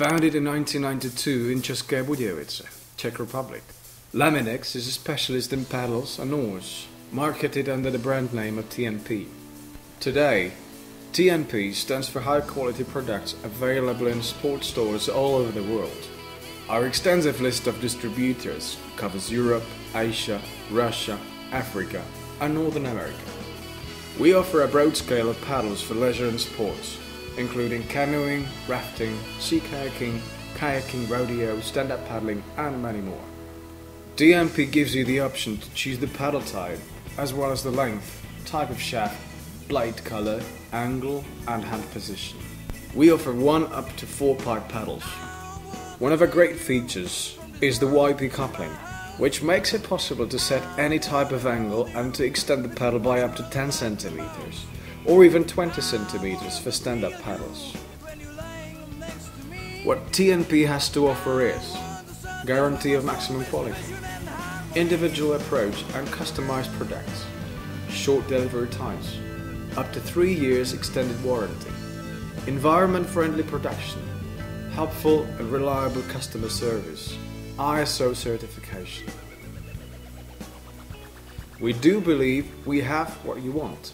Founded in 1992 in České Budějovice, Czech Republic, Laminex is a specialist in paddles and oars, marketed under the brand name of TNP. Today, TNP stands for high quality products available in sports stores all over the world. Our extensive list of distributors covers Europe, Asia, Russia, Africa, and Northern America. We offer a broad scale of paddles for leisure and sports, including canoeing, rafting, sea kayaking, kayaking, rodeo, stand up paddling, and many more. TNP gives you the option to choose the paddle type, as well as the length, type of shaft, blade color, angle, and hand position. We offer one up to four pipe paddles. One of our great features is the YP coupling, which makes it possible to set any type of angle and to extend the paddle by up to 10 centimeters or even 20 centimeters for stand-up paddles. What TNP has to offer is guarantee of maximum quality, individual approach and customized products, short delivery times, up to 3 years extended warranty, environment-friendly production, helpful and reliable customer service, ISO certification. We do believe we have what you want.